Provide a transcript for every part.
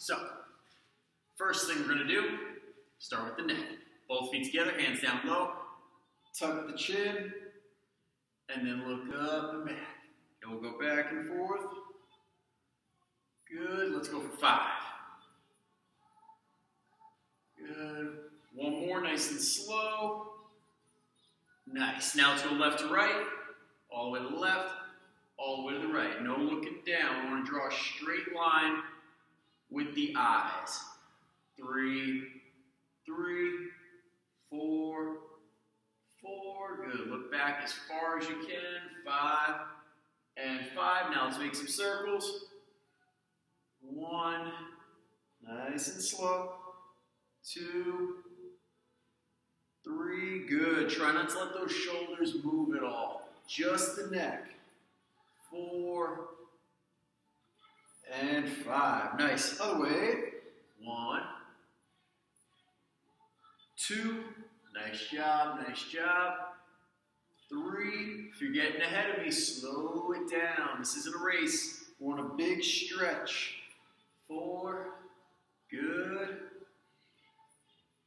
So, first thing we're gonna do, start with the neck. Both feet together, hands down low, tuck the chin, and then look up and back. And we'll go back and forth. Good, let's go for five. Good. One more, nice and slow. Nice. Now let's go left to right, all the way to the left, all the way to the right. No looking down. We want to draw a straight line with the eyes. Three, three, four, four. Good. Look back as far as you can. Five and five. Now let's make some circles. One, nice and slow. Two, three. Good. Try not to let those shoulders move at all. Just the neck. Four, and five. Nice. Other way. One, two. Nice job, nice job. Three. If you're getting ahead of me, slow it down. This isn't a race. We want a big stretch. Four. Good.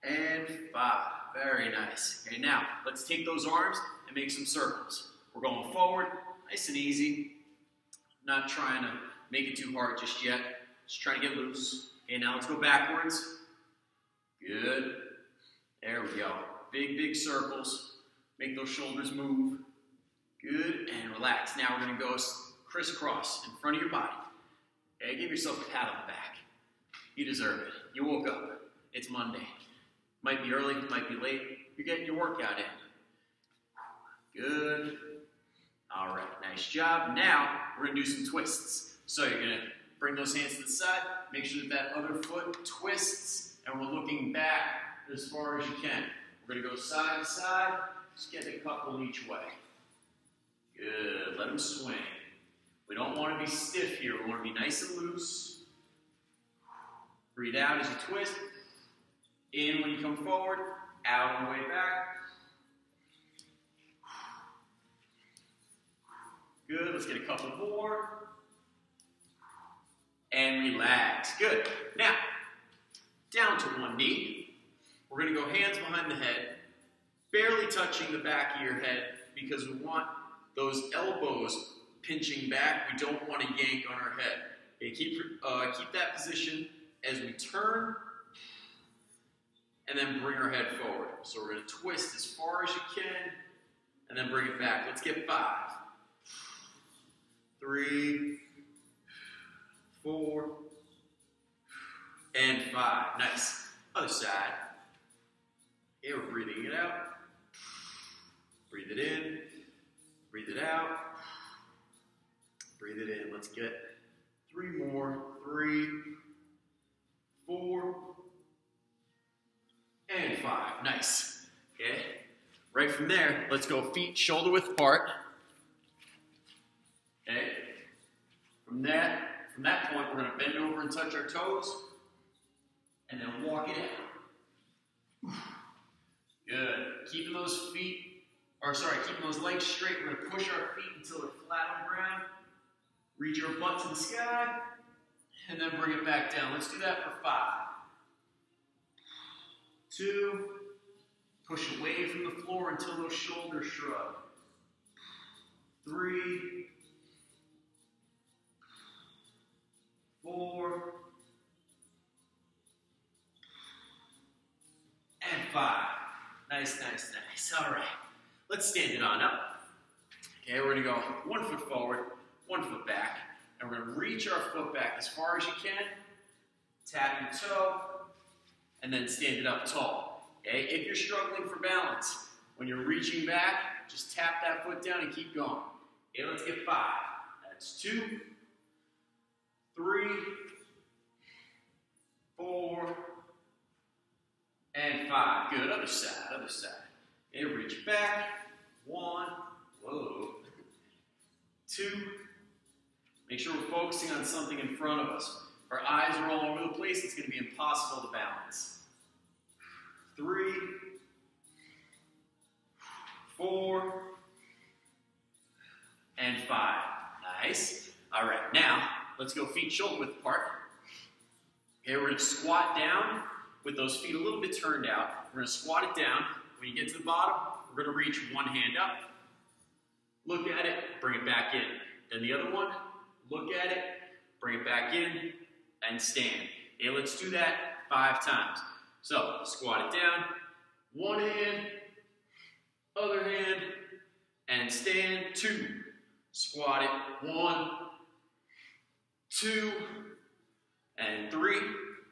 And five. Very nice. Okay, now let's take those arms and make some circles. We're going forward, nice and easy. Not trying to make it too hard just yet. Just trying to get loose. Okay, now let's go backwards. Good. There we go. Big, big circles. Make those shoulders move. Good, and relax. Now we're to go crisscross in front of your body. Okay, give yourself a pat on the back. You deserve it. You woke up. It's Monday. Might be early, might be late. You're getting your workout in. Good. All right, nice job. Now we're gonna do some twists. So you're gonna bring those hands to the side, make sure that that other foot twists, and we're looking back as far as you can. We're gonna go side to side, just get a couple each way. Good, let them swing. We don't wanna be stiff here, we wanna be nice and loose. Breathe out as you twist. In when you come forward, out on the way back. Good, let's get a couple more. And relax. Good. Now, down to one knee. We're going to go hands behind the head, barely touching the back of your head because we want those elbows pinching back. We don't want to yank on our head. Okay, keep, uh, keep that position as we turn and then bring our head forward. So we're going to twist as far as you can and then bring it back. Let's get five three, four, and five. Nice. Other side. Here we're breathing it out. Breathe it in. Breathe it out. Breathe it in. Let's get three more. Three, four, and five. Nice. Okay. Right from there, let's go feet shoulder width apart. Okay? From that, from that point, we're going to bend over and touch our toes, and then walk it out. Good. Keeping those feet, or sorry, keeping those legs straight. We're going to push our feet until they're flat on the ground. Reach your butt to the sky, and then bring it back down. Let's do that for five. Two. Push away from the floor until those shoulders shrug. Three. Four, and five. Nice, nice, nice. All right. Let's stand it on up. Okay, we're to go one foot forward, one foot back, and we're to reach our foot back as far as you can. Tap your toe, and then stand it up tall. Okay, if you're struggling for balance, when you're reaching back, just tap that foot down and keep going. Okay, let's get five. That's two, three, four, and five. Good. Other side, other side. And reach back. One. Whoa. Two. Make sure we're focusing on something in front of us. Our eyes are all over the place. It's going to be impossible to balance. Three. Four. And five. Nice. All right. Now, Let's go feet shoulder width apart. Okay, we're gonna squat down with those feet a little bit turned out. We're gonna squat it down. When you get to the bottom, we're gonna reach one hand up, look at it, bring it back in. Then the other one, look at it, bring it back in, and stand. Okay, let's do that five times. So, squat it down, one hand, other hand, and stand, two. Squat it, one, two, and three.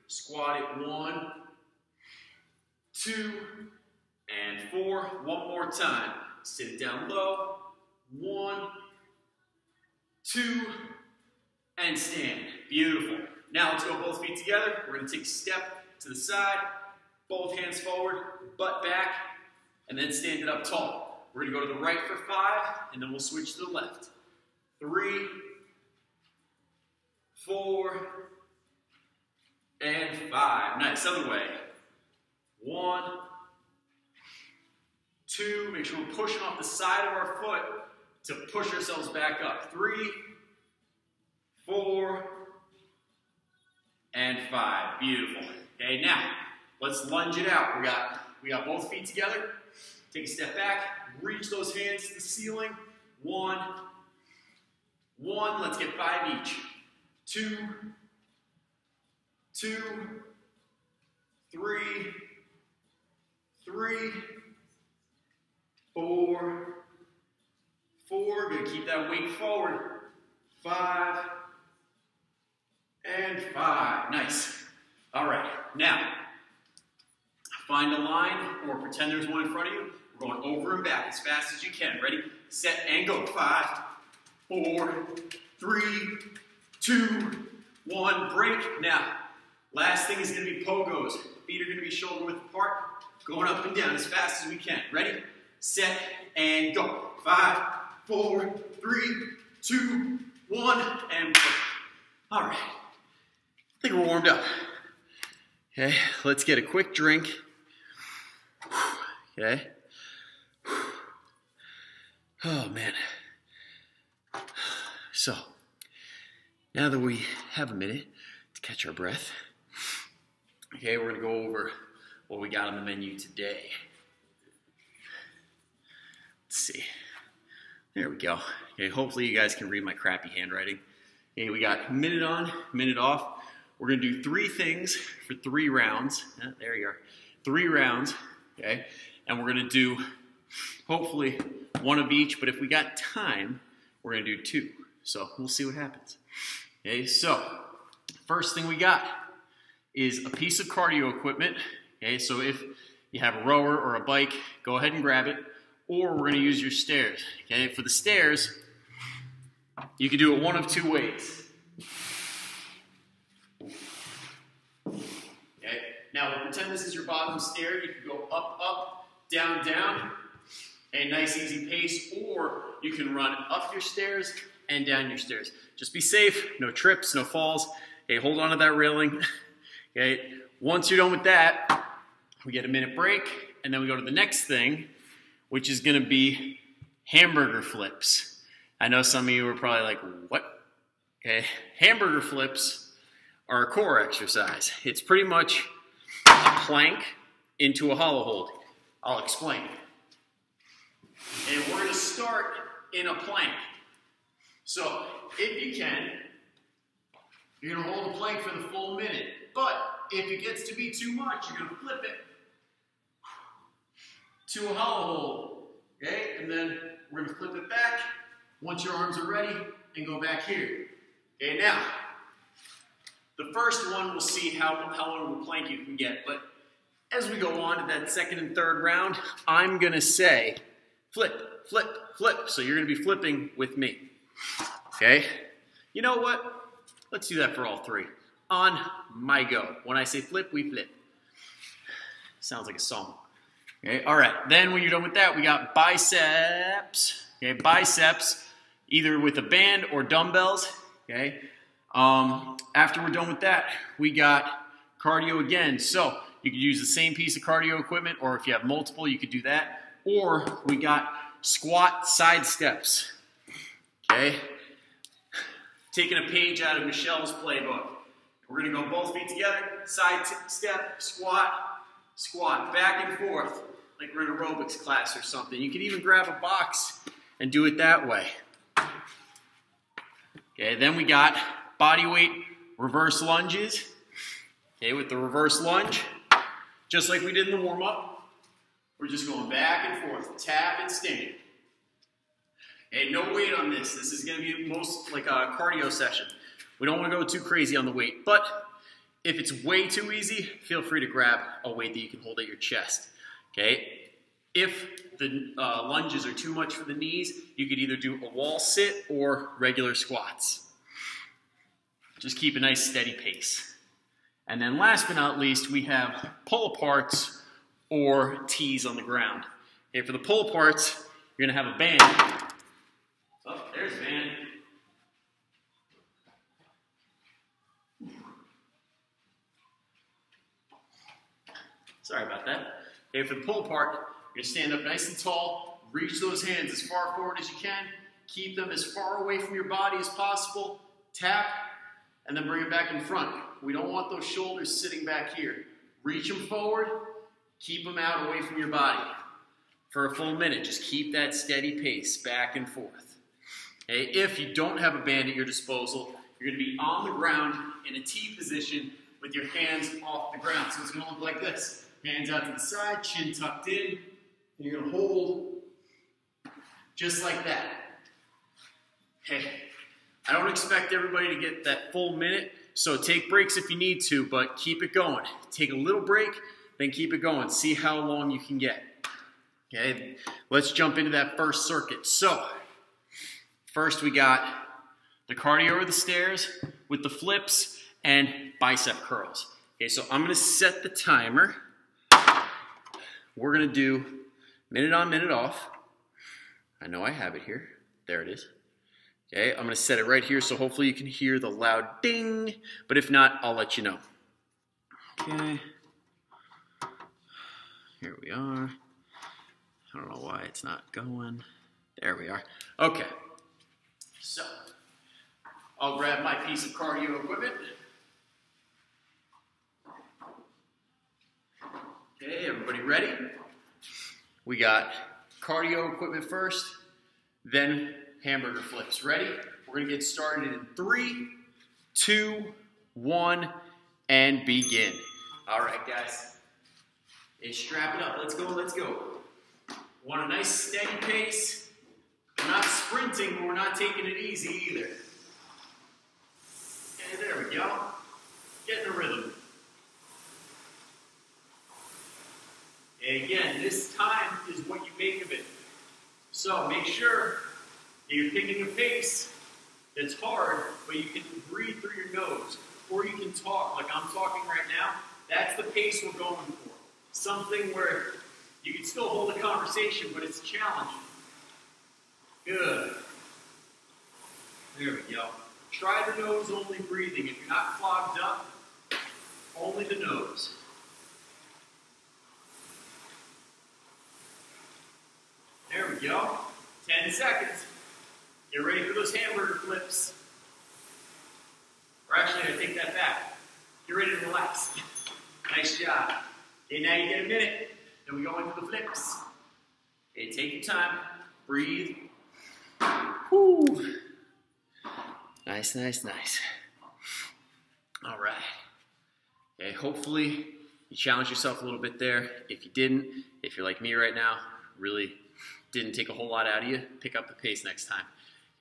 Squat it, one, two, and four. One more time. Sit it down low, one, two, and stand. Beautiful. Now let's go both feet together. We're gonna take a step to the side, both hands forward, butt back, and then stand it up tall. We're gonna go to the right for five, and then we'll switch to the left. Three, four, and five. Nice, other way. One, two, make sure we're pushing off the side of our foot to push ourselves back up. Three, four, and five. Beautiful. Okay, now let's lunge it out. We got we got both feet together. Take a step back, reach those hands to the ceiling. One, one, let's get five each. Two, two, three, three, four, four. Gonna keep that weight forward. Five, and five. Nice. All right, now find a line or pretend there's one in front of you. We're going over and back as fast as you can. Ready, set, and go. Five, four, three, two, one. Break. Now, last thing is going to be pogos. Feet are going to be shoulder width apart, going up and down as fast as we can. Ready, set, and go. Five, four, three, two, one, and break. All right. I think we're warmed up. Okay, let's get a quick drink. Okay. Oh man. So, now that we have a minute to catch our breath, okay, we're gonna go over what we got on the menu today. Let's see. There we go. Okay, hopefully you guys can read my crappy handwriting. Okay, we got minute on, minute off. We're gonna do three things for three rounds. There you are. Three rounds, okay? And we're gonna do hopefully one of each, but if we got time, we're gonna do two. So we'll see what happens. Okay, so first thing we got is a piece of cardio equipment. Okay, so if you have a rower or a bike, go ahead and grab it, or we're gonna use your stairs. Okay, for the stairs, you can do it one of two ways. Okay, now, pretend this is your bottom stair. You can go up, up, down, down, a nice easy pace, or you can run up your stairs and down your stairs. Just be safe, no trips, no falls. Okay, hold on to that railing. Okay, once you're done with that, we get a minute break, and then we go to the next thing, which is gonna be hamburger flips. I know some of you are probably like, what? Okay, hamburger flips are a core exercise. It's pretty much a plank into a hollow hold. I'll explain. And we're to start in a plank. So, if you can, you're going to hold the plank for the full minute. But if it gets to be too much, you're going to flip it to a hollow hold. Okay? And then we're going to flip it back once your arms are ready and go back here. Okay, now, the first one, we'll see how, how long of a plank you can get. But as we go on to that second and third round, I'm going to say flip, flip, flip. So you're going to be flipping with me. Okay? You know what? Let's do that for all three. On my go. When I say flip, we flip. Sounds like a song. Okay, all right. Then when you're done with that, we got biceps. Okay, biceps, either with a band or dumbbells. Okay, um, after we're done with that, we got cardio again. So you could use the same piece of cardio equipment, or if you have multiple, you could do that. Or we got squat side steps. Okay? Taking a page out of Michelle's playbook. We're gonna go both feet together, side step, squat, squat, back and forth, like we're in aerobics class or something. You can even grab a box and do it that way. Okay, then we got body weight reverse lunges. Okay, with the reverse lunge, just like we did in the warm up, we're just going back and forth, tap and stand. Okay, no weight on this. This is gonna be most like a cardio session. We don't wanna go too crazy on the weight, but if it's way too easy, feel free to grab a weight that you can hold at your chest. Okay, if the uh, lunges are too much for the knees, you could either do a wall sit or regular squats. Just keep a nice steady pace. And then last but not least, we have pull aparts or tees on the ground. Okay, for the pull aparts, you're gonna have a band. Band. Sorry about that. Okay, for the pull apart, you're gonna stand up nice and tall, reach those hands as far forward as you can, keep them as far away from your body as possible, tap, and then bring it back in front. We don't want those shoulders sitting back here. Reach them forward, keep them out away from your body. For a full minute, just keep that steady pace back and forth. Okay, if you don't have a band at your disposal, you're gonna be on the ground in a T position with your hands off the ground. So it's gonna look like this. Hands out to the side, chin tucked in, and you're gonna hold just like that. Okay, I don't expect everybody to get that full minute, so take breaks if you need to, but keep it going. Take a little break, then keep it going. See how long you can get. Okay, let's jump into that first circuit. So, first we got the cardio over the stairs with the flips and bicep curls. Okay, so I'm gonna set the timer. We're gonna do minute on, minute off. I know I have it here. There it is. Okay, I'm gonna set it right here so hopefully you can hear the loud ding, but if not, I'll let you know. Okay, here we are. I don't know why it's not going. There we are. Okay, so I'll grab my piece of cardio equipment. Okay, everybody ready? We got cardio equipment first, then hamburger flips. Ready? We're gonna get started in three, two, one, and begin. All right, guys. And strap it up. Let's go, let's go. Want a nice steady pace. We're not sprinting, but we're not taking it easy either. Okay, there we go. Getting in the rhythm. And again, this time is what you make of it. So make sure that you're picking a pace that's hard, but you can breathe through your nose. Or you can talk like I'm talking right now. That's the pace we're going for. Something where you can still hold a conversation, but it's challenging. Good. There we go. Try the nose only breathing. If you're not clogged up, only the nose. There we go. 10 seconds. Get ready for those hamburger flips. Or actually, I take that back. Get ready to relax. nice job. Okay, now you get a minute. Then we go into the flips. Okay, take your time. Breathe. Whoo. Nice, nice, nice. All right. Okay, hopefully you challenged yourself a little bit there. If you didn't, if you're like me right now, really didn't take a whole lot out of you, pick up the pace next time.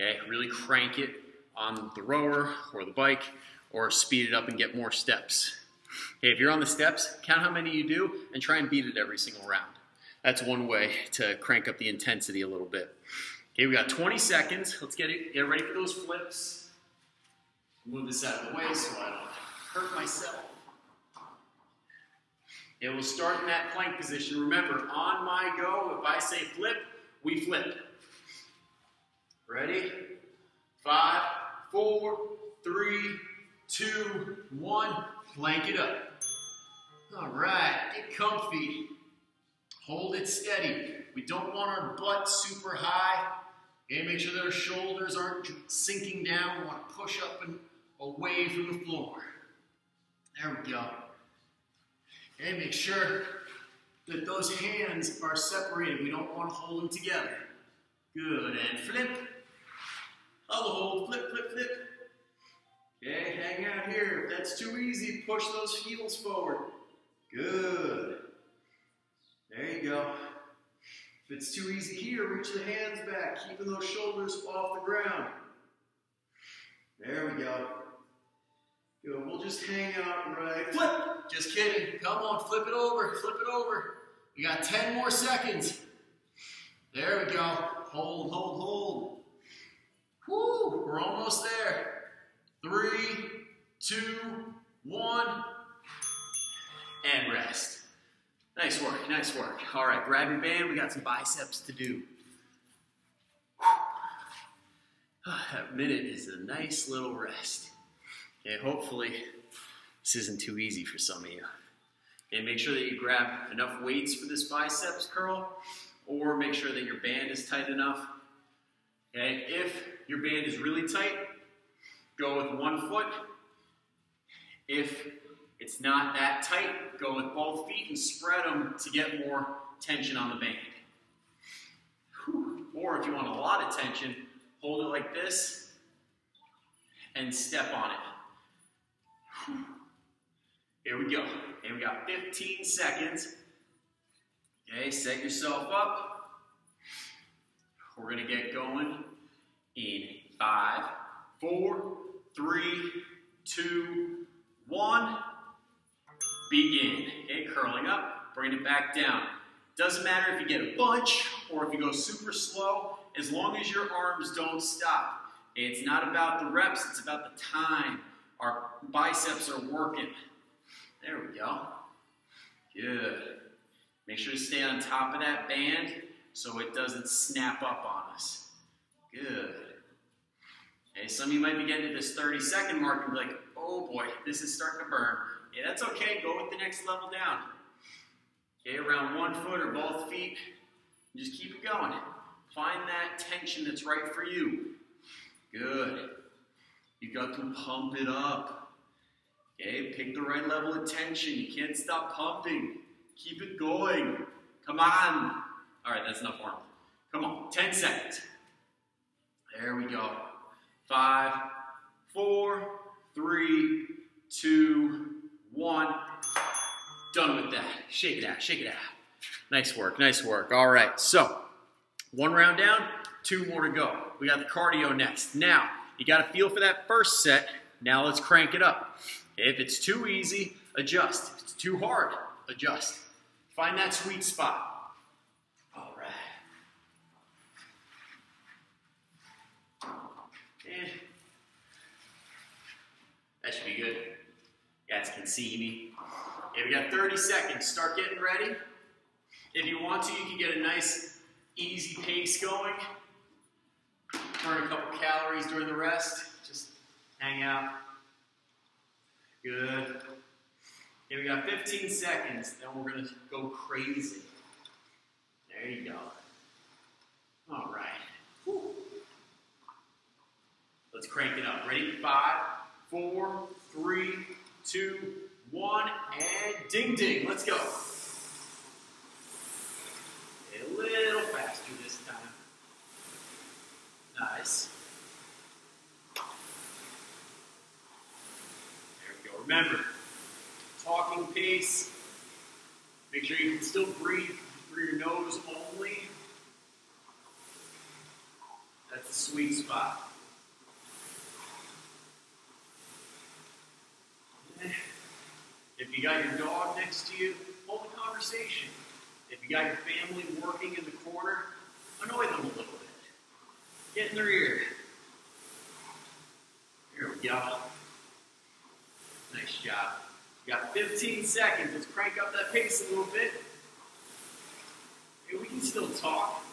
Okay, really crank it on the rower or the bike or speed it up and get more steps. Okay, if you're on the steps, count how many you do and try and beat it every single round. That's one way to crank up the intensity a little bit. Okay, we got 20 seconds. Let's get it, get ready for those flips. Move this out of the way so I don't hurt myself. It will start in that plank position. Remember, on my go, if I say flip, we flip. Ready? Five, four, three, two, one. Plank it up. All right, get comfy. Hold it steady. We don't want our butt super high. Okay, make sure that our shoulders aren't sinking down. We want to push up and away from the floor. There we go. Okay, make sure that those hands are separated. We don't want to hold them together. Good, and flip. Elbow hold, flip, flip, flip. Okay, hang out here. If that's too easy, push those heels forward. Good. There you go. If it's too easy here, reach the hands back, keeping those shoulders off the ground. There we go. Good. We'll just hang out right. Flip! Just kidding. Come on, flip it over, flip it over. We got 10 more seconds. There we go. Hold, hold, hold. Woo! We're almost there. Three, two, one, and rest. Nice work, nice work. All right, grab your band. We got some biceps to do. That minute is a nice little rest. Okay, hopefully this isn't too easy for some of you. Okay, make sure that you grab enough weights for this biceps curl, or make sure that your band is tight enough. Okay, if your band is really tight, go with one foot. If it's not that tight, go with both feet and spread them to get more tension on the band. Or if you want a lot of tension, hold it like this and step on it. Here we go. Okay, we got 15 seconds. Okay, set yourself up. We're gonna get going in five, four, three, two, one. Begin. Okay, curling up, bring it back down. Doesn't matter if you get a bunch or if you go super slow, as long as your arms don't stop. It's not about the reps, it's about the time. Our biceps are working. There we go. Good. Make sure to stay on top of that band so it doesn't snap up on us. Good. Okay, some of you might be getting to this 30 second mark and be like, oh boy, this is starting to burn. Yeah, that's okay. Go with the next level down. Okay, around one foot or both feet. Just keep it going. Find that tension that's right for you. Good. You got to pump it up. Okay, pick the right level of tension. You can't stop pumping. Keep it going. Come on. All right, that's enough warm. Come on, 10 seconds. There we go. Five, four, three, two, one. Done with that. Shake it out, shake it out. Nice work, nice work. All right, so one round down, two more to go. We got the cardio next. Now, you got to feel for that first set. Now let's crank it up. If it's too easy, adjust. If it's too hard, adjust. Find that sweet spot. All right. And that should be good. You guys can see me. Okay, we got 30 seconds. Start getting ready. If you want to, you can get a nice, easy pace going. Burn a couple calories during the rest. Just hang out. Good. Okay, we got 15 seconds, then we're going to go crazy. There you go. All right. Whew. Let's crank it up. Ready? Five, four, three, two, one, and ding ding. Let's go. A little faster this time. Nice. There we go. Remember, talking pace. Make sure you can still breathe through your nose only. That's the sweet spot. If you got your dog next to you, hold a conversation. If you got your family working in the corner, annoy them a little bit. Get in their ear. Here we go. Nice job. You got 15 seconds. Let's crank up that pace a little bit. Hey, we can still talk.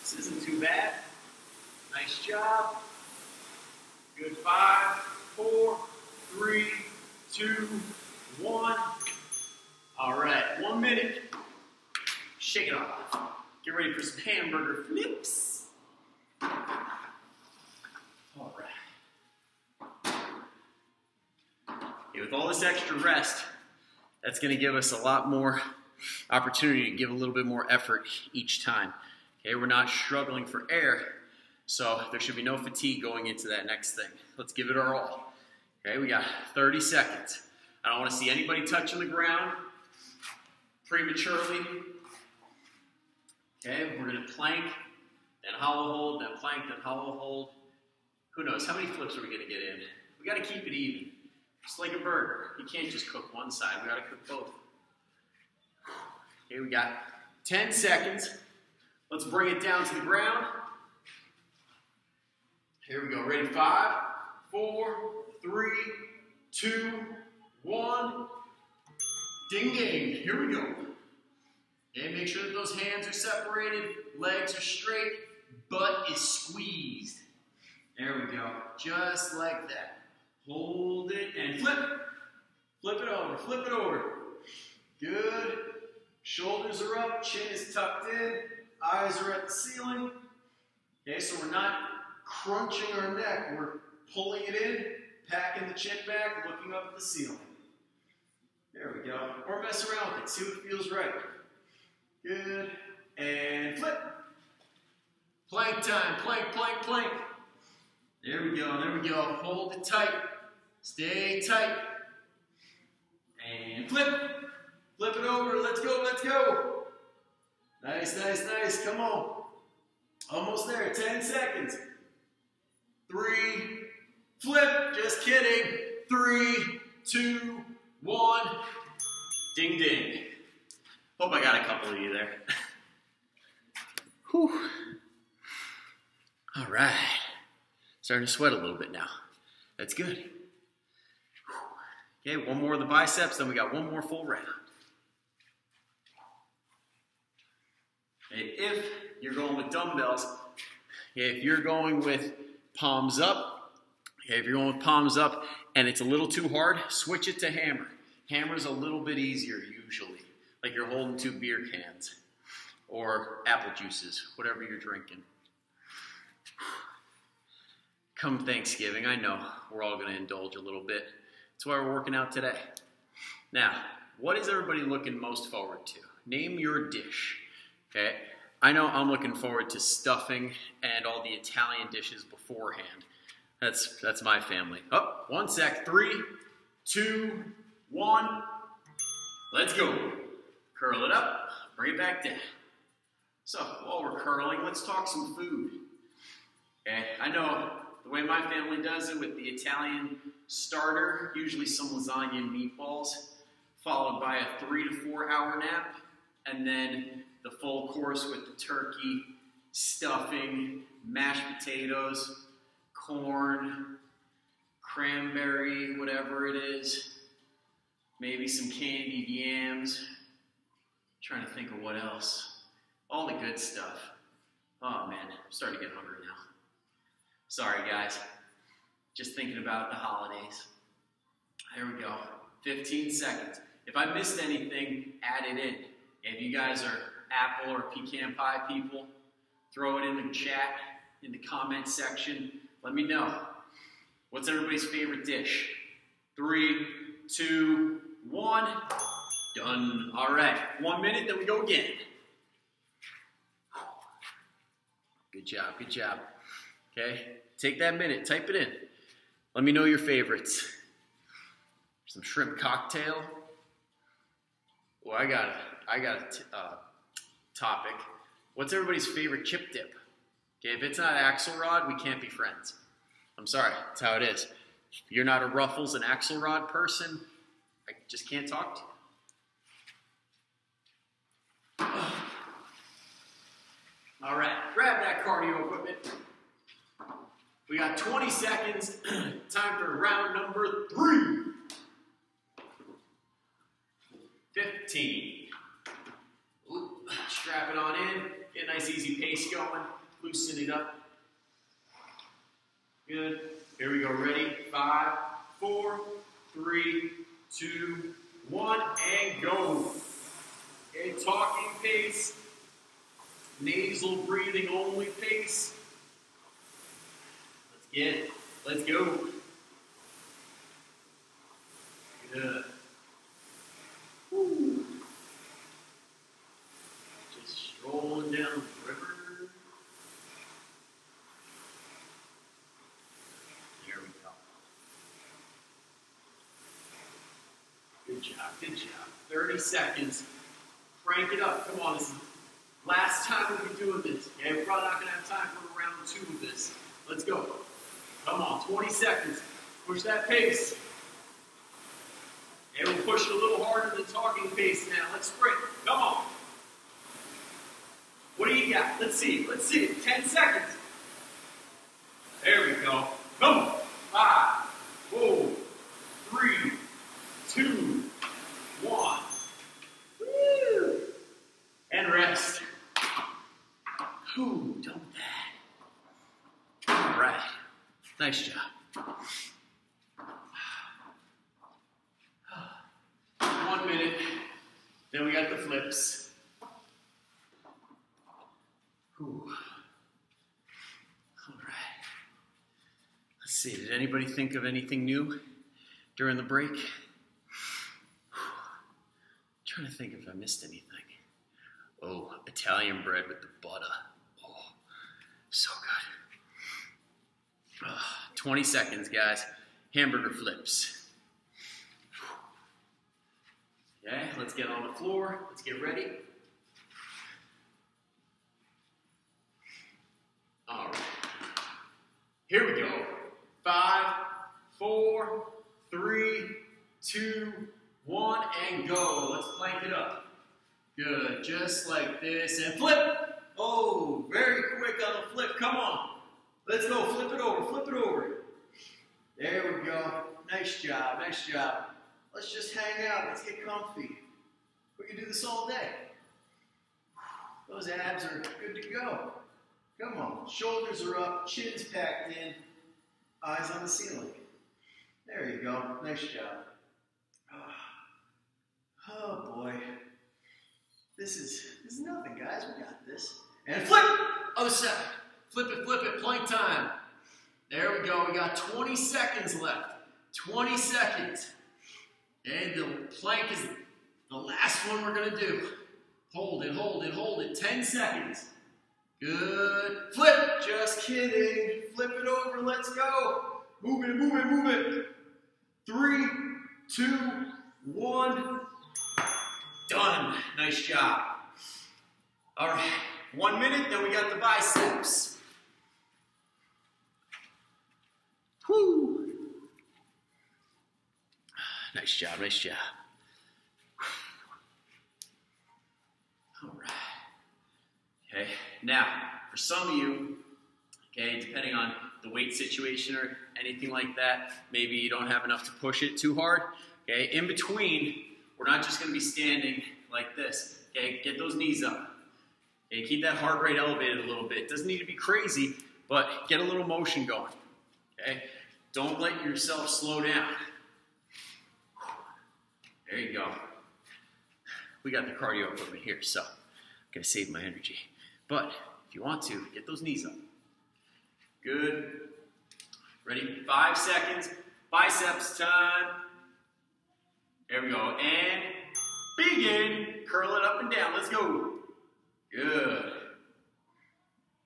This isn't too bad. Nice job. Good. Five, four, three, two, one. All right, one minute. Shake it off. Get ready for some hamburger flips. All right. Okay, with all this extra rest, that's going to give us a lot more opportunity to give a little bit more effort each time. Okay, we're not struggling for air, so there should be no fatigue going into that next thing. Let's give it our all. Okay, we got 30 seconds. I don't want to see anybody touching the ground prematurely. Okay, we're going to plank, then hollow hold, then plank, then hollow hold. Who knows? How many flips are we going to get in? We got to keep it even. Just like a burger. You can't just cook one side, we got to cook both. Okay, we got 10 seconds. Let's bring it down to the ground. Here we go. Ready? Five, four, three, two, one. Ding ding. Here we go. Okay, make sure that those hands are separated, legs are straight, butt is squeezed. There we go. Just like that. Hold it and flip. Flip it over. Flip it over. Good. Shoulders are up, chin is tucked in, eyes are at the ceiling. Okay, so we're not crunching our neck, we're pulling it in, packing the chin back, looking up at the ceiling. There we go. Or mess around with it, see what feels right. Good. And flip. Plank time, plank, plank, plank. There we go, there we go. Hold it tight. Stay tight. And flip. Flip it over. Let's go, let's go. Nice, nice, nice. Come on. Almost there. 10 seconds. Three. Flip. Just kidding. Three, two, one. Ding, ding. Hope I got a couple of you there. Whew. All right. Starting to sweat a little bit now. That's good. Okay, one more of the biceps, then we got one more full round. If you're going with dumbbells, if you're going with palms up, if you're going with palms up and it's a little too hard, switch it to hammer. Hammer's a little bit easier usually, like you're holding two beer cans or apple juices, whatever you're drinking. Come Thanksgiving, I know we're all going to indulge a little bit. That's why we're working out today. Now, what is everybody looking most forward to? Name your dish. Okay, I know I'm looking forward to stuffing and all the Italian dishes beforehand. That's that's my family. Oh, one sec. Three, two, one. Let's go. Curl it up. Bring it back down. So while we're curling, let's talk some food. Okay, I know the way my family does it with the Italian starter, usually some lasagna and meatballs, followed by a three to four hour nap, and then the full course with the turkey, stuffing, mashed potatoes, corn, cranberry, whatever it is, maybe some candied yams. trying to think of what else. All the good stuff. Oh man, I'm starting to get hungry now. Sorry, guys. Just thinking about the holidays. Here we go. 15 seconds. If I missed anything, add it in. If you guys are apple or pecan pie people, throw it in the chat, in the comment section. Let me know. What's everybody's favorite dish? Three, two, one. Done. All right. One minute, then we go again. Good job. Good job. Okay. Take that minute. Type it in. Let me know your favorites. Some shrimp cocktail. Well, I got I got a uh, topic. What's everybody's favorite chip dip? Okay, if it's not Axelrod, we can't be friends. I'm sorry, that's how it is. If you're not a Ruffles and Axelrod person, I just can't talk to you. All right, grab that cardio equipment. We got 20 seconds. Time for round number three. 15. Ooh, strap it on in. Get a nice easy pace going. Loosen it up. Good. Here we go. Ready? Five, four, three, two, one, and go. Okay, talking pace. Nasal breathing only pace. Let's get it. Let's go. Good. Woo. Just strolling down the river. There we go. Good job, good job. 30 seconds. Crank it up. Come on, this is last time we'll be doing this. Okay, we're probably not gonna have time for round two of this. Let's go. Come on, 20 seconds. Push that pace. And we'll push it a little harder than talking pace now. Let's sprint. Come on. What do you got? Let's see. Let's see it. 10 seconds. There we go. Come on. Five, four, three, two, one. Woo. And rest. Whew, done with that. All right. Nice job. One minute. Then we got the flips. Whew. All right. Let's see. Did anybody think of anything new during the break? Whew. trying to think if I missed anything. Oh, Italian bread with the butter. Oh, so good. Ugh, 20 seconds, guys. Hamburger flips. Okay, let's get on the floor. Let's get ready. All right. Here we go. Five, four, three, two, one, and go. Let's plank it up. Good. Just like this. And flip. Oh, very quick on the flip. Come on. Let's go. Flip it over. Flip it over. There we go. Nice job. Nice job. Let's just hang out. Let's get comfy. We can do this all day. Those abs are good to go. Come on. Shoulders are up. Chin's packed in. Eyes on the ceiling. There you go. Nice job. Ah. Oh boy. This is this is nothing, guys. We got this. And flip! Other side. Flip it, flip it. Plank time. There we go. We got 20 seconds left. 20 seconds. And the plank is the last one we're going to do. Hold it, hold it, hold it. 10 seconds. Good. Flip. Just kidding. Flip it over. Let's go. Move it, move it, move it. Three, two, one. Done. Nice job. All right. One minute, then we got the biceps. Whoo. Nice job, nice job. All right. Okay, now, for some of you, okay, depending on the weight situation or anything like that, maybe you don't have enough to push it too hard. Okay, in between, we're not just gonna be standing like this. Okay, get those knees up. Okay, keep that heart rate elevated a little bit. Doesn't need to be crazy, but get a little motion going. Okay, don't let yourself slow down. There you go. We got the cardio equipment here, so I'm gonna save my energy. But if you want to, get those knees up. Good. Ready? Five seconds. Biceps time. There we go. And begin. Curl it up and down. Let's go. Good.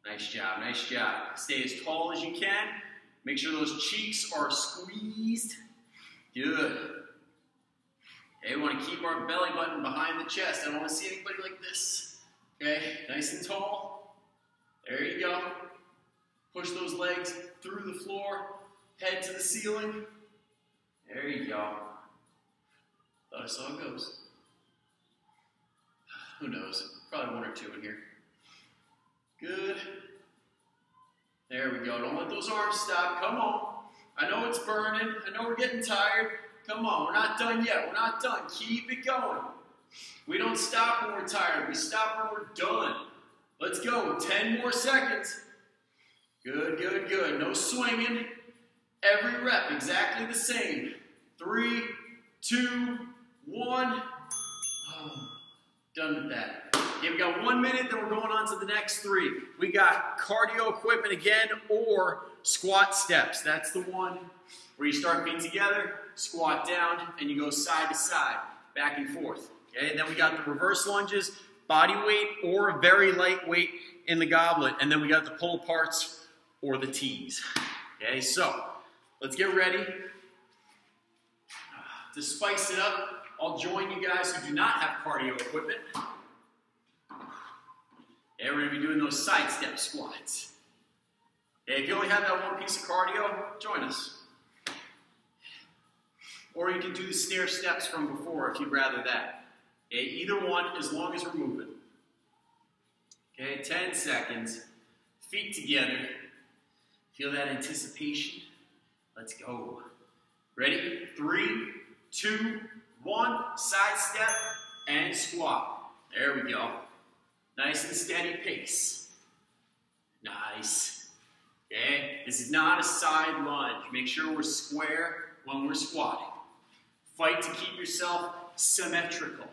Nice job. Nice job. Stay as tall as you can. Make sure those cheeks are squeezed. Good. Okay, we want to keep our belly button behind the chest. I don't want to see anybody like this. Okay, nice and tall. There you go. Push those legs through the floor, head to the ceiling. There you go. Thought I saw it goes. Who knows? Probably one or two in here. Good. There we go. Don't let those arms stop. Come on. I know it's burning. I know we're getting tired. Come on. We're not done yet. We're not done. Keep it going. We don't stop when we're tired. We stop when we're done. Let's go. 10 more seconds. Good, good, good. No swinging. Every rep exactly the same. Three, two, one. Oh, done with that. Okay, we got one minute, then we're going on to the next three. We got cardio equipment again or squat steps. That's the one where you start feet together, squat down, and you go side to side, back and forth. Okay, and then we got the reverse lunges, body weight or very light weight in the goblet, and then we got the pull aparts or the tees. Okay, so let's get ready. To spice it up, I'll join you guys who do not have cardio equipment. Okay, we're gonna be doing those side step squats. Okay, if you only have that one piece of cardio, join us. Or you can do the stair steps from before if you'd rather that. Okay, either one as long as we're moving. Okay, 10 seconds. Feet together. Feel that anticipation? Let's go. Ready? Three, two, one. Side step and squat. There we go. Nice and steady pace. Nice. Okay, this is not a side lunge. Make sure we're square when we're squatting. Fight to keep yourself symmetrical.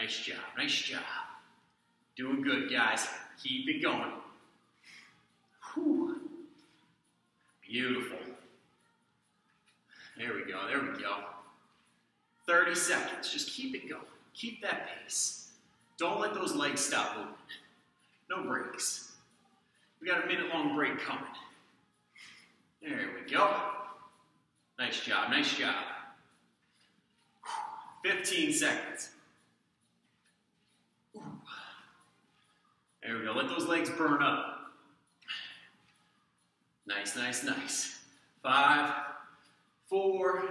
Nice job, nice job. Doing good, guys. Keep it going. Whew. Beautiful. There we go, there we go. 30 seconds. Just keep it going. Keep that pace. Don't let those legs stop moving. No breaks. We got a minute long break coming. There we go. Nice job, nice job. 15 seconds. There we go. Let those legs burn up. Nice, nice, nice. Five, four,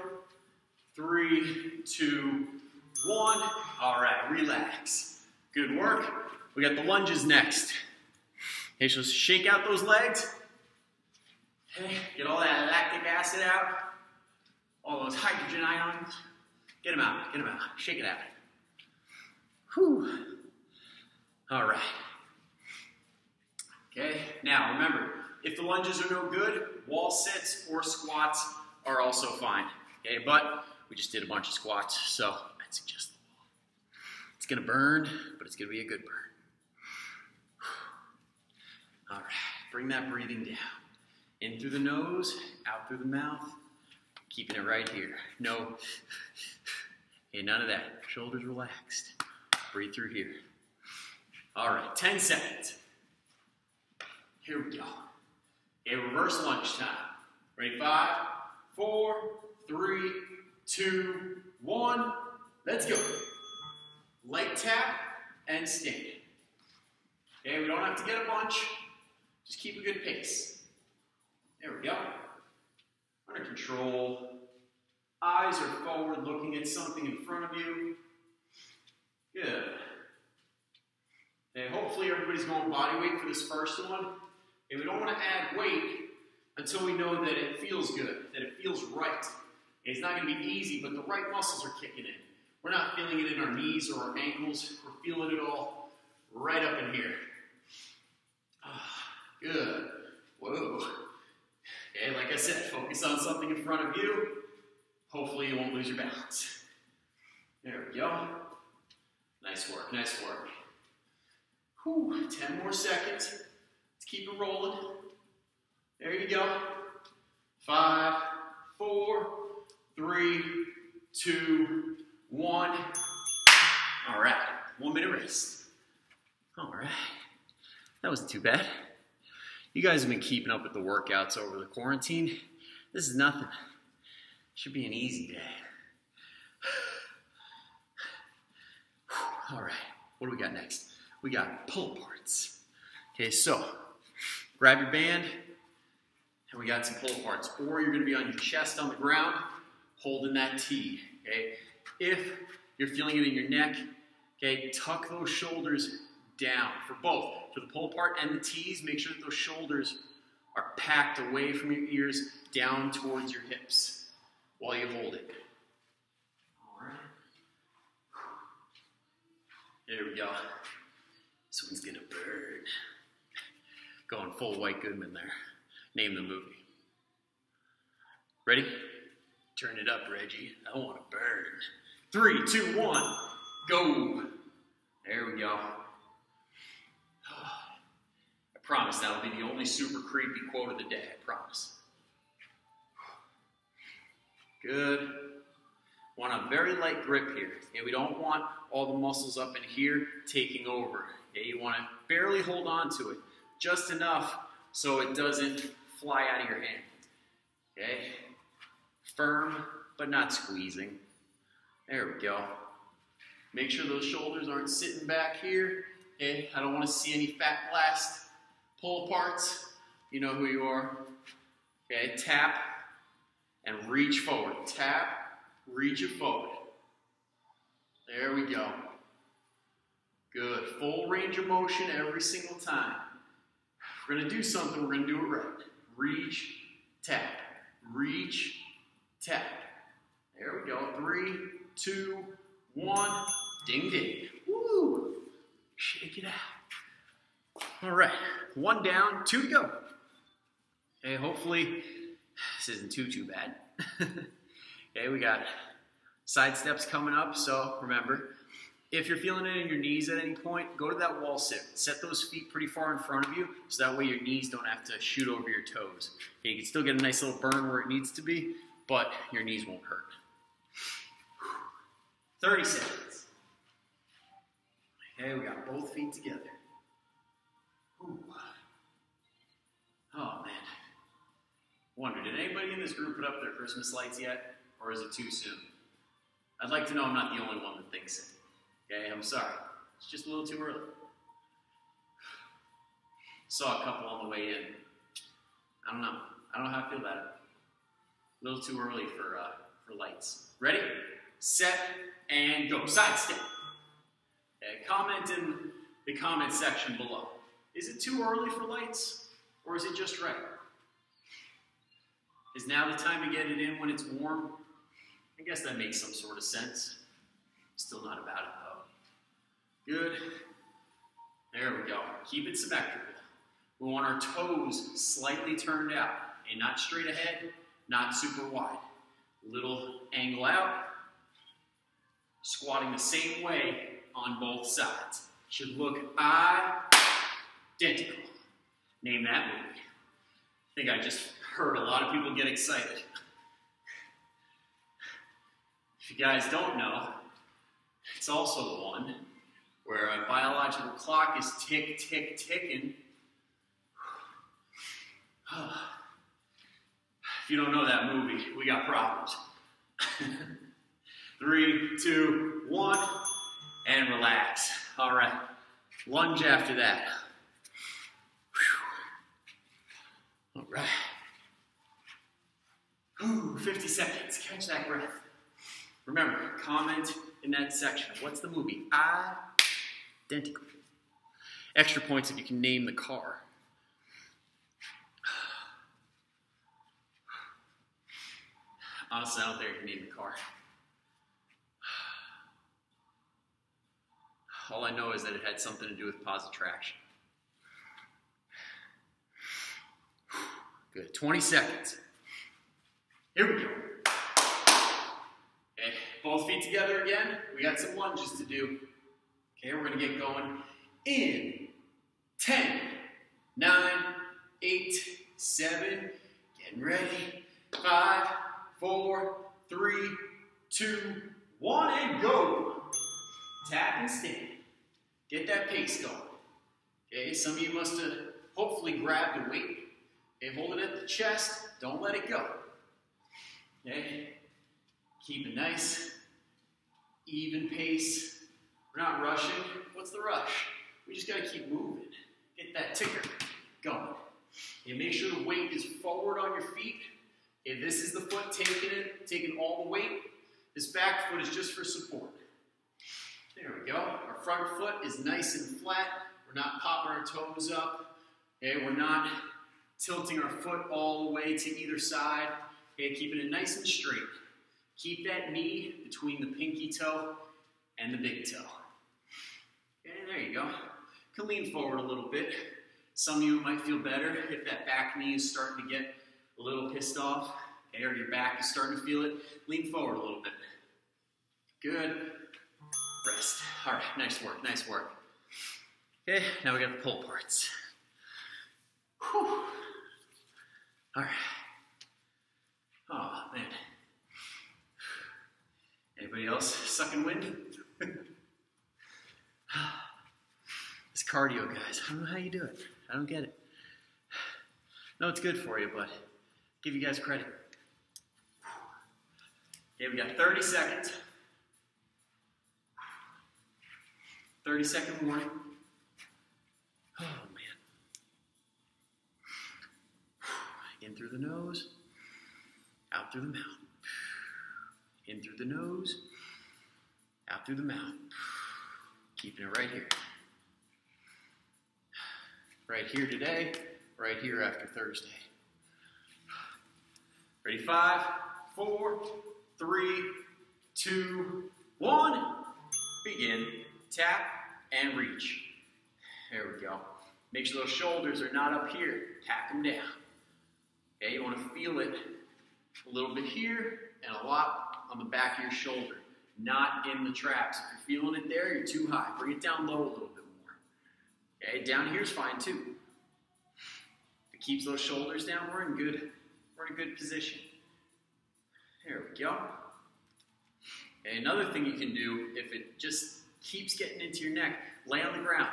three, two, one. All right, relax. Good work. We got the lunges next. Okay, so shake out those legs. Okay, get all that lactic acid out, all those hydrogen ions. Get them out, get them out. Shake it out. Whew. All right. Okay, now remember, if the lunges are no good, wall sits or squats are also fine. Okay, but we just did a bunch of squats, so I'd suggest the wall. It's gonna burn, but it's gonna be a good burn. All right, bring that breathing down. In through the nose, out through the mouth, keeping it right here. No, okay, none of that. Shoulders relaxed. Breathe through here. All right, 10 seconds. Here we go. A reverse lunge time. Ready? Five, four, three, two, one. Let's go. Light tap and stand. Okay, we don't have to get a bunch. Just keep a good pace. There we go. Under control. Eyes are forward, looking at something in front of you. Good. Okay, hopefully everybody's going body weight for this first one. And we don't want to add weight until we know that it feels good, that it feels right. It's not going to be easy, but the right muscles are kicking in. We're not feeling it in our knees or our ankles. We're feeling it all right up in here. Ah, good. Whoa. Okay, like I said, focus on something in front of you. Hopefully you won't lose your balance. There we go. Nice work, nice work. Whew, 10 more seconds. Keep it rolling. There you go. Five, four, three, two, one. All right, one minute rest. All right, that wasn't too bad. You guys have been keeping up with the workouts over the quarantine. This is nothing. Should be an easy day. All right, what do we got next? We got pull aparts. Okay, so grab your band, and we got some pull aparts. Or you're gonna be on your chest on the ground, holding that T. Okay, if you're feeling it in your neck, okay, tuck those shoulders down for both. For the pull apart and the T's, make sure that those shoulders are packed away from your ears down towards your hips while you hold it. There we go. This one's gonna burn. Going full White Goodman there. Name the movie. Ready? Turn it up, Reggie. I want to burn. Three, two, one, go. There we go. I promise that'll be the only super creepy quote of the day. I promise. Good. Want a very light grip here. Okay, we don't want all the muscles up in here taking over. Yeah, you want to barely hold on to it, just enough so it doesn't fly out of your hand. Okay, firm but not squeezing. There we go. Make sure those shoulders aren't sitting back here. Okay, I don't want to see any fat blast pull aparts. You know who you are. Okay, tap and reach forward. Tap, reach it forward. There we go. Good. Full range of motion every single time. We're going to do something, we're going to do it right. Reach, tap, reach, tap. There we go. Three, two, one. Ding ding. Woo! Shake it out. All right. One down, two to go. Okay, hopefully this isn't too, too bad. okay, we got side steps coming up. So remember, if you're feeling it in your knees at any point, go to that wall sit. Set those feet pretty far in front of you so that way your knees don't have to shoot over your toes. Okay, you can still get a nice little burn where it needs to be, but your knees won't hurt. 30 seconds. Okay, we got both feet together. Ooh. Oh man. Wonder, did anybody in this group put up their Christmas lights yet? Or is it too soon? I'd like to know I'm not the only one that thinks it. Okay, I'm sorry. It's just a little too early. Saw a couple on the way in. I don't know. I don't know how I feel about it. A little too early for uh, for lights. Ready, set, and go. Side step. Okay, comment in the comment section below. Is it too early for lights, or is it just right? Is now the time to get it in when it's warm? I guess that makes some sort of sense. Still not about it though. Good. There we go. Keep it symmetrical. We want our toes slightly turned out and not straight ahead, not super wide. Little angle out. Squatting the same way on both sides. Should look identical. Name that movie. I think I just heard a lot of people get excited. If you guys don't know, it's also the one where a biological clock is tick, tick, ticking. if you don't know that movie, we got problems. Three, two, one, and relax. All right, lunge after that. All right. Ooh, 50 seconds. Catch that breath. Remember, comment in that section. What's the movie? Identical. Extra points if you can name the car. Honestly, out there, you can name the car. All I know is that it had something to do with positive traction. Good. 20 seconds. Here we go. Okay, both feet together again. We got some lunges to do. Okay, we're going to get going in 10, 9, 8, 7, getting ready. 5, 4, 3, 2, 1, and go. Tap and stand. Get that pace going. Okay, some of you must have hopefully grabbed a weight. Okay, hold it at the chest. Don't let it go. Okay? Keep a nice, even pace. We're not rushing. What's the rush? We just gotta keep moving. Get that ticker going. And make sure the weight is forward on your feet. If this is the foot taking it, taking all the weight, this back foot is just for support. There we go. Our front foot is nice and flat. We're not popping our toes up. Okay, we're not tilting our foot all the way to either side. Okay, keeping it nice and straight. Keep that knee between the pinky toe and the big toe. There you go. Can lean forward a little bit. Some of you might feel better if that back knee is starting to get a little pissed off, okay, or your back is starting to feel it. Lean forward a little bit. Good. Rest. All right, nice work, nice work. Okay, now we got the pull parts. Whew. All right. Oh, man. Anybody else sucking wind? it's cardio, guys. I don't know how you do it. I don't get it. No, it's good for you, but give you guys credit. Okay, we got 30 seconds. 30 second warning. Oh, man. In through the nose, out through the mouth. In through the nose, out through the mouth. Keeping it right here. Right here today, right here after Thursday. Ready? Five, four, three, two, one. Begin. Tap and reach. There we go. Make sure those shoulders are not up here. Tap them down. Okay, you want to feel it a little bit here and a lot on the back of your shoulder, not in the traps. If you're feeling it there, you're too high. Bring it down low a little bit more. Okay, down here is fine too. If it keeps those shoulders down, we're in good, we're in a good position. There we go. Okay, another thing you can do if it just keeps getting into your neck, lay on the ground.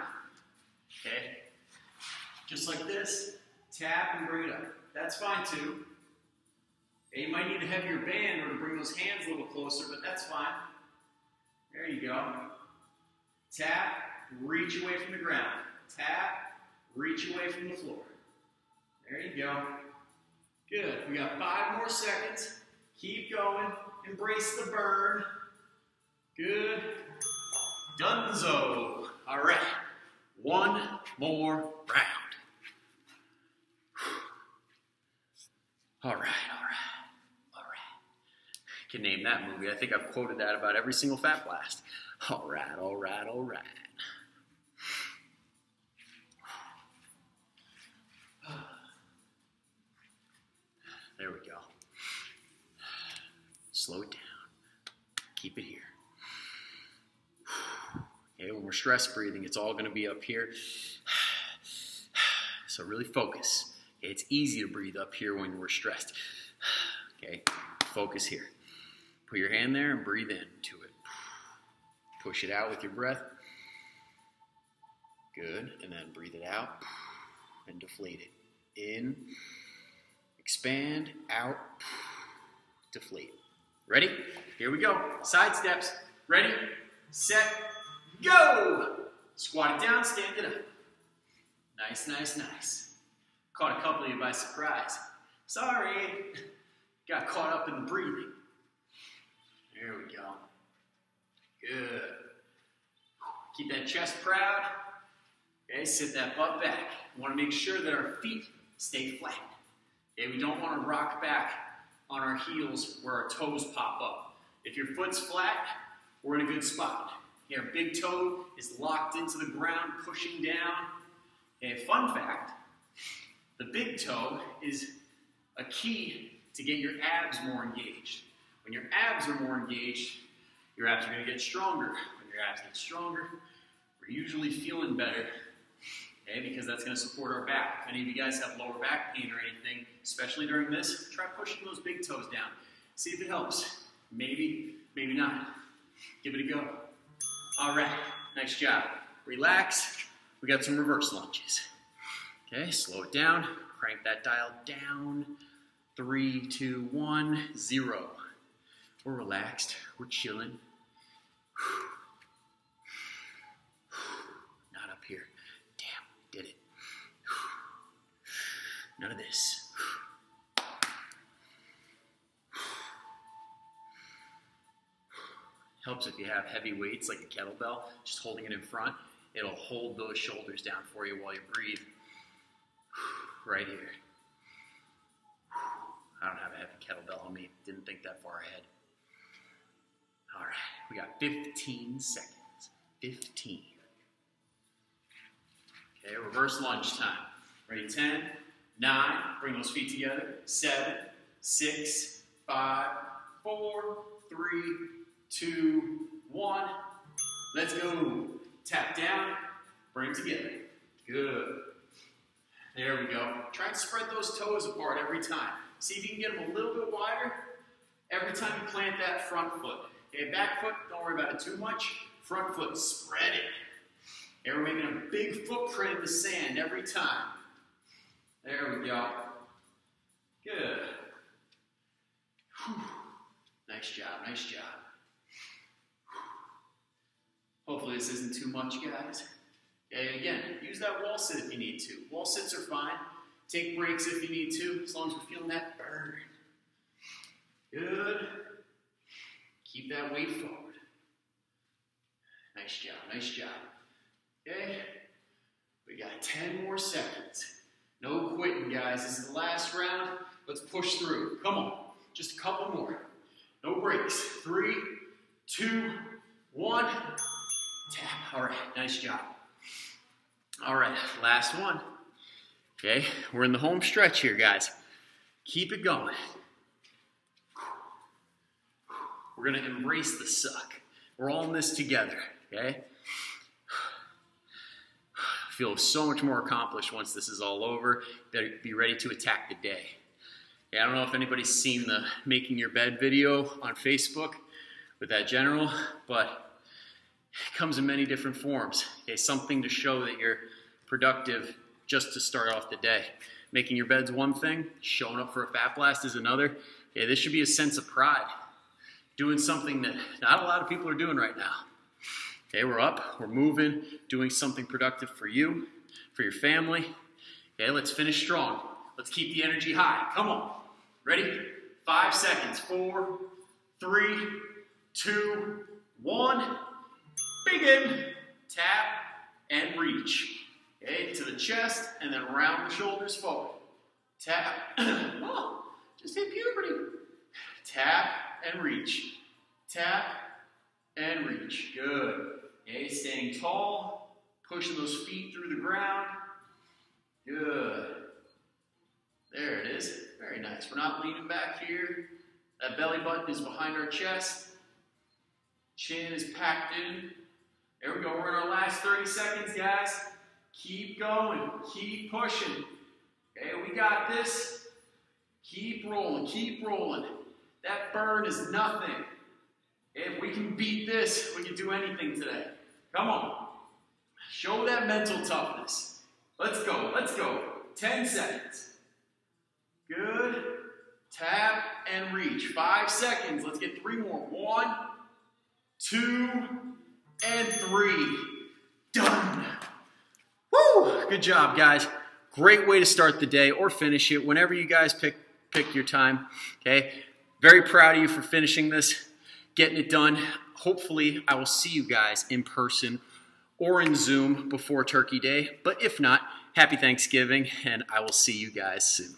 Okay? Just like this, tap and bring it up. That's fine too. You might need a heavier band or to bring those hands a little closer, but that's fine. There you go. Tap, reach away from the ground. Tap, reach away from the floor. There you go. Good. We got five more seconds. Keep going. Embrace the burn. Good. Dunzo. All right. One more round. All right, all right, all right. Can name that movie. I think I've quoted that about every single Fat Blast. All right, all right, all right. There we go. Slow it down. Keep it here. Okay, when we're stress breathing, it's all going to be up here. So really focus. It's easy to breathe up here when we're stressed. Okay, focus here. Put your hand there and breathe into it. Push it out with your breath. Good, and then breathe it out and deflate it. In, expand, out, deflate. Ready? Here we go. Side steps. Ready, set, go! Squat it down, stand it up. Nice, nice, nice. Caught a couple of you by surprise. Sorry. Got caught up in the breathing. There we go. Good. Keep that chest proud. Okay, sit that butt back. We want to make sure that our feet stay flat. Okay, we don't want to rock back on our heels where our toes pop up. If your foot's flat, we're in a good spot. Okay, our big toe is locked into the ground, pushing down. Okay, fun fact the big toe is a key to get your abs more engaged. When your abs are more engaged, your abs are going to get stronger. When your abs get stronger, we're usually feeling better, okay, because that's going to support our back. If any of you guys have lower back pain or anything, especially during this, try pushing those big toes down. See if it helps. Maybe, maybe not. Give it a go. All right, nice job. Relax. We got some reverse lunges. Okay, slow it down. Crank that dial down. Three, two, one, zero. We're relaxed. We're chilling. Not up here. Damn, did it. None of this. Helps if you have heavy weights like a kettlebell, just holding it in front. It'll hold those shoulders down for you while you breathe. Right here. I don't have a heavy kettlebell on me. Didn't think that far ahead. All right, we got 15 seconds. 15. Okay, reverse lunge time. Ready? 10, 9, bring those feet together. 7, 6, 5, 4, 3, 2, 1. Let's go. Tap down, bring together. Good. There we go. Try and spread those toes apart every time. See if you can get them a little bit wider every time you plant that front foot. Okay, back foot, don't worry about it too much. Front foot, spread it. And we're making a big footprint in the sand every time. There we go. Good. Whew. Nice job, nice job. Hopefully this isn't too much, guys. Again, use that wall sit if you need to. Wall sits are fine. Take breaks if you need to, as long as we're feeling that burn. Good. Keep that weight forward. Nice job, nice job. Okay, we got 10 more seconds. No quitting, guys. This is the last round. Let's push through. Come on, just a couple more. No breaks. Three, two, one. Tap. All right, nice job. All right, last one. Okay, we're in the home stretch here, guys. Keep it going. We're going to embrace the suck. We're all in this together, okay? Feel so much more accomplished once this is all over. Better be ready to attack the day. Yeah, I don't know if anybody's seen the making your bed video on Facebook with that general, but it comes in many different forms. Okay, something to show that you're productive just to start off the day. Making your bed's one thing, showing up for a fat blast is another. Okay, this should be a sense of pride. Doing something that not a lot of people are doing right now. Okay, we're up, we're moving, doing something productive for you, for your family. Okay, let's finish strong. Let's keep the energy high. Come on. Ready? Five seconds. Four, three, two, one. Begin. Tap and reach. Okay, to the chest and then round the shoulders forward. Tap. oh, just hit puberty. Tap and reach. Tap and reach. Good. Okay, staying tall, pushing those feet through the ground. Good. There it is. Very nice. We're not leaning back here. That belly button is behind our chest. Chin is packed in. There we go. We're in our last 30 seconds, guys. Keep going. Keep pushing. Okay, we got this. Keep rolling. Keep rolling. That burn is nothing. If we can beat this, we can do anything today. Come on. Show that mental toughness. Let's go. Let's go. 10 seconds. Good. Tap and reach. Five seconds. Let's get three more. One, two, and three. Done. Woo! Good job, guys. Great way to start the day or finish it whenever you guys pick pick your time. Okay. Very proud of you for finishing this, getting it done. Hopefully, I will see you guys in person or in Zoom before Turkey Day. But if not, happy Thanksgiving, and I will see you guys soon.